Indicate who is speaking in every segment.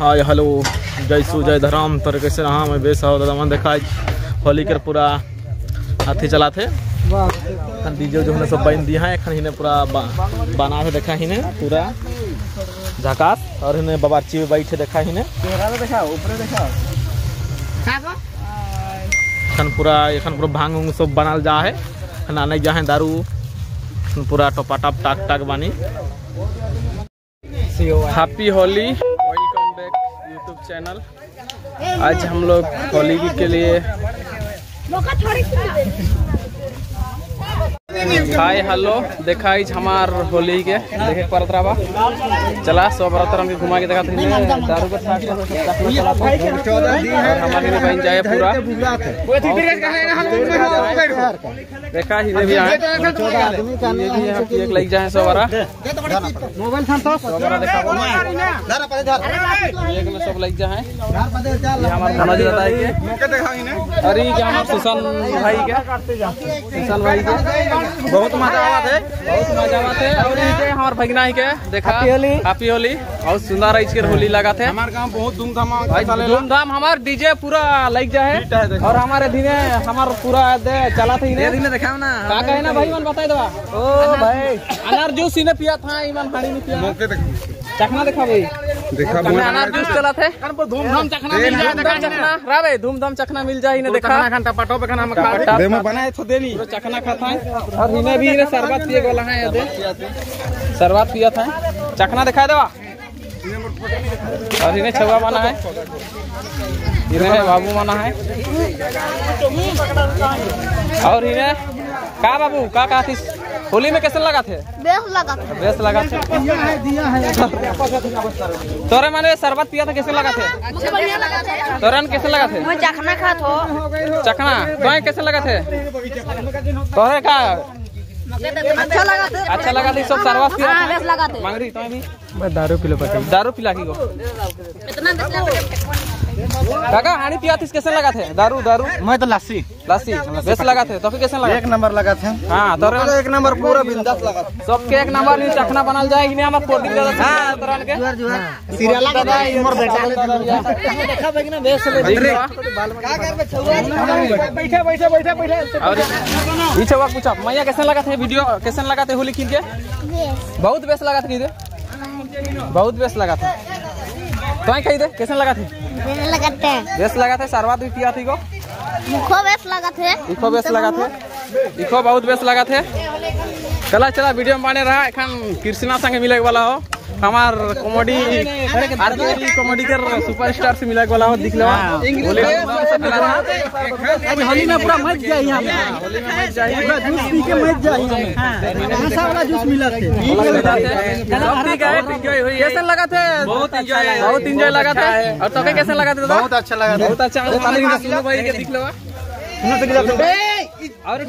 Speaker 1: Hi hello. जय सु जय धराम। तर कैसे रहा मैं बेस हो। दादा मन देखा होली के पूरा हाथी चला थे। डीजे जो हमने सब बन दिया है। एखन हिने पूरा बा, बना थे देखा हिने पूरा। झकास। और हिने बबाची में बैठे देखा हिने। एखन पूरा एखन पूरा भाँग उंग सब बनाल जा है। आने जा है दारू। पूरा टपाटप टाक टाक बानी हैप्पी होली। चैनल। आज हम लोग होली के लिए हाय हेलो देखा इज़ हमार होली के। देखे परत रहा चला सब तरह के घुमा के देखा थे। दारू के साथ हमारे लिए बन जाए पूरा। देखा ही भी ये भी यहाँ की एक लग जाए सब वाला
Speaker 2: मोबाइल तो।
Speaker 1: देखा। एक में सब लग जाए। ये हमारे खाना जी बताए के अरे ये हमारे सुशांत भाई के सुशांत भाई के बहुत मज़ा आवा थे बहुत मज़ा आवा थे और ये के हमारे भगना के देखा। हैप्पी होली। बहुत सुंदर है इसके होली लगा थे
Speaker 3: हमारे गाँव बहुत धूमधाम
Speaker 1: धूमधाम हमार डीजे पूरा लग जाए और हमारे दिने हमार पूरा दे चला थे इन्हें
Speaker 2: दिन दिखाओ ना।
Speaker 1: का कहे ना भाई मन बताई दवा।
Speaker 2: ओ भाई।
Speaker 1: अनार जूस इन्हें पिया था ईमान हाड़ी नहीं पिया।
Speaker 3: मौके तक
Speaker 1: चखना देखा भाई।
Speaker 3: देखा
Speaker 1: अनार जूस चला थे?
Speaker 3: धूमधाम चखना मिल जाए
Speaker 1: चखना। रा भाई धूमधाम चखना मिल जाए इन्हें देखा।
Speaker 3: घंटा पटो पे खाना दे में बनाए तो देनी
Speaker 1: चखना खाता है। और इन्हें भी इन्हें शरबत पिए वाला है ये शरबत पिया था। चखना दिखाई देवा। और इन्हें छवा माना है। इन्हें बाबू माना है। और इन्हें का बाबू का का थी होली में कैसे लगा थे?
Speaker 4: बेस लगा था।
Speaker 1: बेस लगा थे। तोरे माने शरबत पिया था कैसे लगा थे? तोरन कैसे लगा थे?
Speaker 4: मैं चखना खा थो।
Speaker 1: चखना? तो कैसे लगा थे? तोरे का
Speaker 4: अच्छा लगा था।
Speaker 1: अच्छा लगा थी सब शरबत पिया?
Speaker 4: हाँ
Speaker 1: था
Speaker 4: बेस लगा थे।
Speaker 1: मांग रही तो भी?
Speaker 2: मैं दारू पिलो पता।
Speaker 1: दारू पिला की को
Speaker 4: इतना बेस लगा
Speaker 1: काका हानी पिया थी कैसे लगा थे? दारू दारू?
Speaker 2: मैं तो लस्सी
Speaker 1: लस्सी बेस लगा थे तो फिर कैसे लगा?
Speaker 2: एक नंबर लगा था।
Speaker 1: हाँ तो
Speaker 2: एक नंबर पूरा बिंदास लगा
Speaker 1: सबके एक नंबर नहीं चखना बनल जाए कि नहीं हमार कोटिंग दादा हाँ। तरह के।
Speaker 2: सीरियल दादा उमर बेटा
Speaker 1: देखा बैग ना बेस ले बैठे बैठे बैठे बैठे। और पीछे वक्त पूछा मैया कैसे लगा थे वीडियो? कैसे लगा थे होली खेल के? बहुत बेस लगा था किधर बहुत बेस लगा था। तो कही दे कैसे लगा थे?
Speaker 4: बेस
Speaker 1: लगा थे। सरवा भी पिया थी को
Speaker 4: मुखो बेस लगा थे।
Speaker 1: इको बेस लगा थे। इको बहुत बेस लगा थे। चला चला वीडियो में बने रहा एखन कृष्णा संगे मिले वाला हो। हमार कॉमेडी आरती कॉमेडी के सुपरस्टार से मिले वाला हो दिख लो होली में सब मिला था
Speaker 2: अभी होली में पूरा मच यहाँ में
Speaker 1: होली में मच जाए
Speaker 2: पूरा जूस पी के मच जाए यहाँ में कौन वाला जूस मिला थे
Speaker 1: ठीक है ठीक है हुई कैसे लगा थे बहुत एंजॉय बहुत एंजॉय लगा था और तो कैसे लगा था
Speaker 2: बहुत अच्छा लगा था
Speaker 1: बहुत अच्छा सुनो भाई के दिख लो और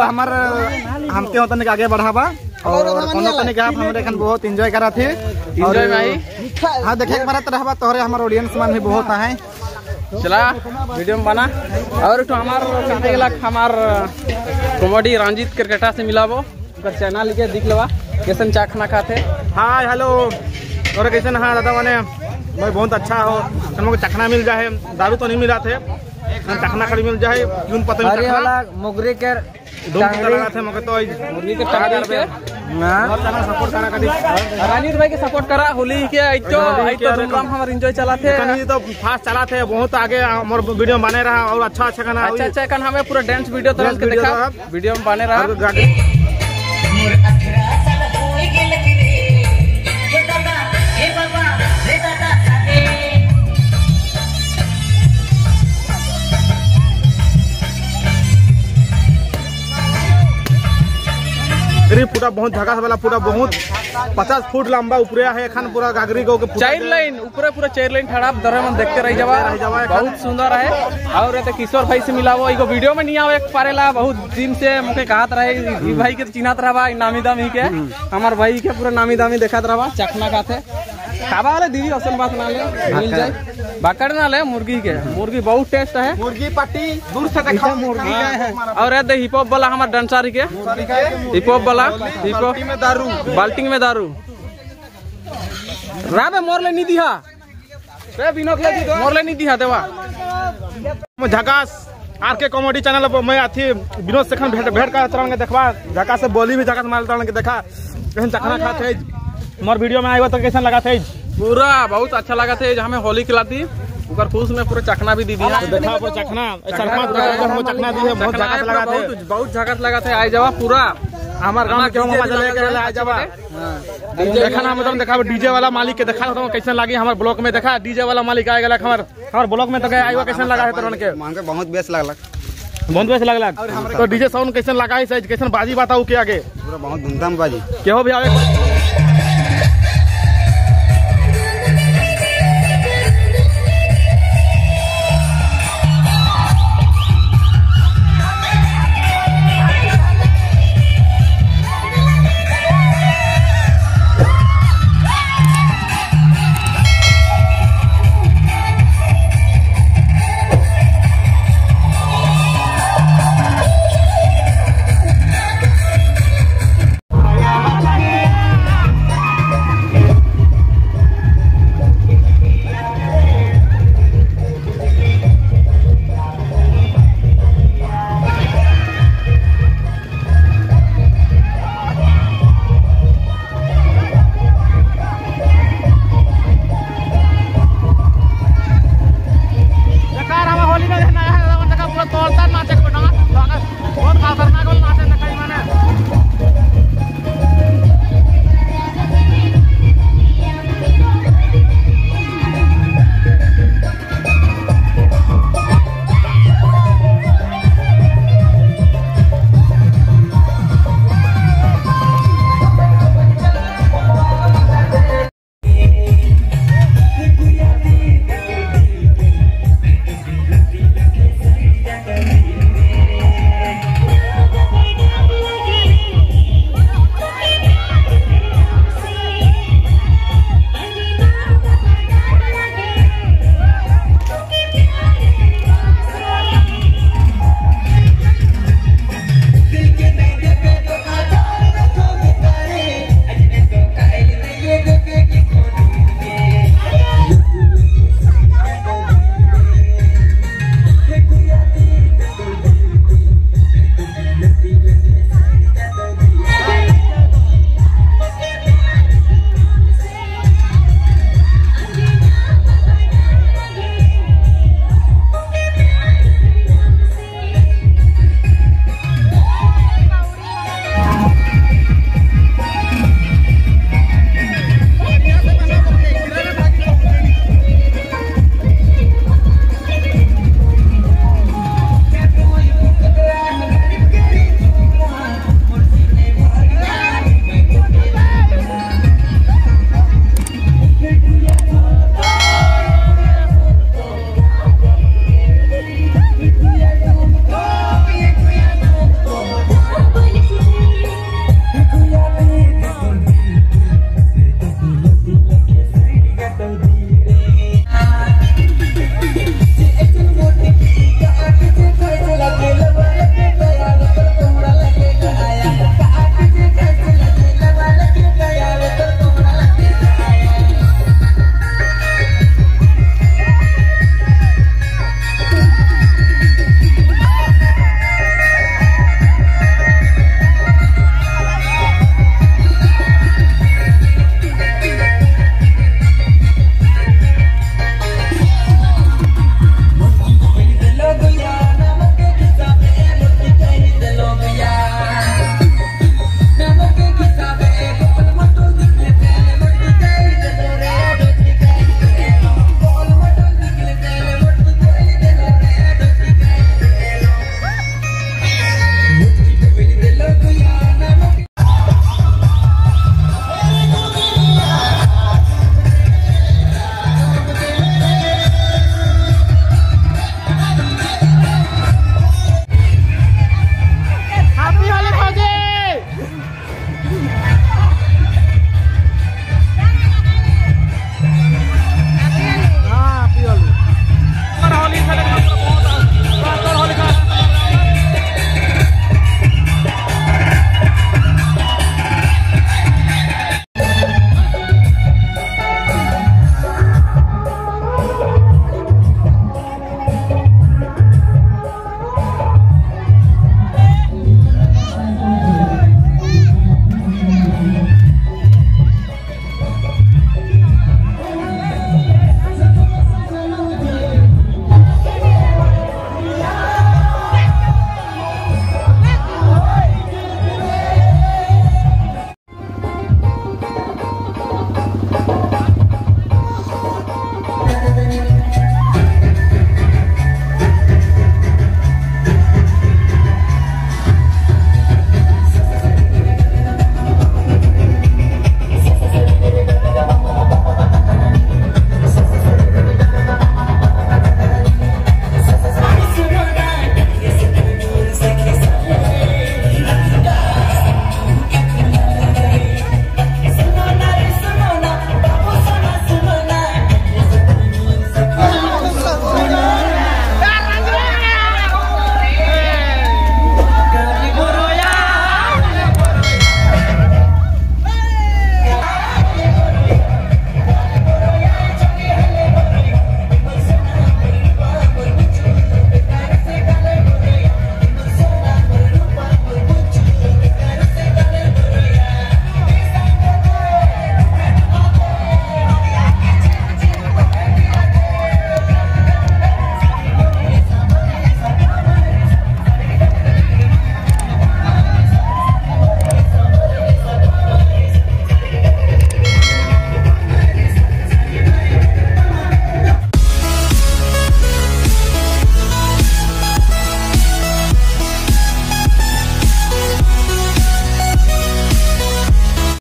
Speaker 1: हमारे
Speaker 2: और हमते होतन के आगे बढ़ावा और कोनो तने के आप हमरे खन बहुत एंजॉय करा थे।
Speaker 1: एंजॉय में आई
Speaker 2: हाँ देखे रहबा तोहरे हमर ऑडियंस मान भी बहुत है
Speaker 1: चला वीडियो में बना। और तो हमार कहने हमार कॉमेडी रंजीत क्रिकेटा से मिलाबो। ओकर चैनल के दिख लेवा। कैसन चा खाना खाते।
Speaker 3: Hi hello. और कैसे हाँ दादा माने मैं बहुत अच्छा हो। हमको चखना मिल जाए? दारू तो नहीं मिला थे। चखना खड़ी मिल जाए। यूँ पता नहीं चखना।
Speaker 2: मुगरी के
Speaker 3: लगा थे मगर तो
Speaker 1: मुर्गी के? रंजीत भाई के सपोर्ट करा होली के आइतो आइतो धूमधाम हमर एंजॉय चला थे
Speaker 3: कनी तो फास्ट चलाथे बहुत आगे हमर वीडियो बने रहा और अच्छा अच्छा गाना
Speaker 1: अच्छा अच्छा कन हमें पूरा डांस वीडियो तरह के देखा। वीडियो में बने रहा।
Speaker 3: बहुत झकास वाला पूरा बहुत पचास फुट लंबा ऊपर है एखन पूरा गागरी को
Speaker 1: चार लाइन ऊपर पूरा चार लाइन ठड़ा दरे मन देखते रह जावा बहुत सुंदर है। और ये तो किशोर भाई से मिलावो इको वीडियो में नहीं आवे पारेला बहुत दिन से मुके कहत रहे भाई के चिन्हत रहा नामी दामी के। हमार भाई के पूरा नामी दामी देखत रहवा चखना खाते खाबा वाले दीदी असल बात ना ले मिल जाए। बाकड़ ना ले मुर्गी के। मुर्गी बहुत टेस्ट है।
Speaker 3: मुर्गी पट्टी दूर से देखा मुर्गी
Speaker 1: और ये हिप हॉप वाला हमार डांसर के। हिप हॉप वाला हिप हॉप
Speaker 3: में दारू।
Speaker 1: बाल्टी में दारू। राबे मोरले नहीं दिया। रे विनोद ले दी मोरले नहीं दिया देवा।
Speaker 3: झकास आर के कॉमेडी चैनल पर मैं अथी विनोद सेखन भेंट भेंट का चरण के देखबा झकास से बोली भी झकास मार चरण के देखा। कैसे चखना खाते मोर वीडियो में आया तो कैसा लगा थे?
Speaker 1: पूरा बहुत अच्छा लगा थे। हमें होली खिलाती ऊपर खुश में पूरा चखना भी दी
Speaker 3: देखा पर चखना चखना दी है बहुत
Speaker 1: है,
Speaker 3: लगा थे।
Speaker 1: बहुत लगा थे। आए जावा पूरा।
Speaker 3: हमार चले के देखा ना मतलब देखा डीजे वाला मालिक के देखा तो कैसे लगी? हमार ब्लॉक में देखा डीजे वाला मालिक आए गला हमार। हमार ब्लॉक में तो गए आइवा कैसे लगा है तोरन के?
Speaker 2: हमके बहुत बेस्ट लगला
Speaker 3: बहुत बेस लगला तो डीजे साउंड कैसे लगा है कैसे बाजी बताऊ के आगे?
Speaker 2: पूरा बहुत धूमधाम बाजी।
Speaker 3: केहो भी आवे?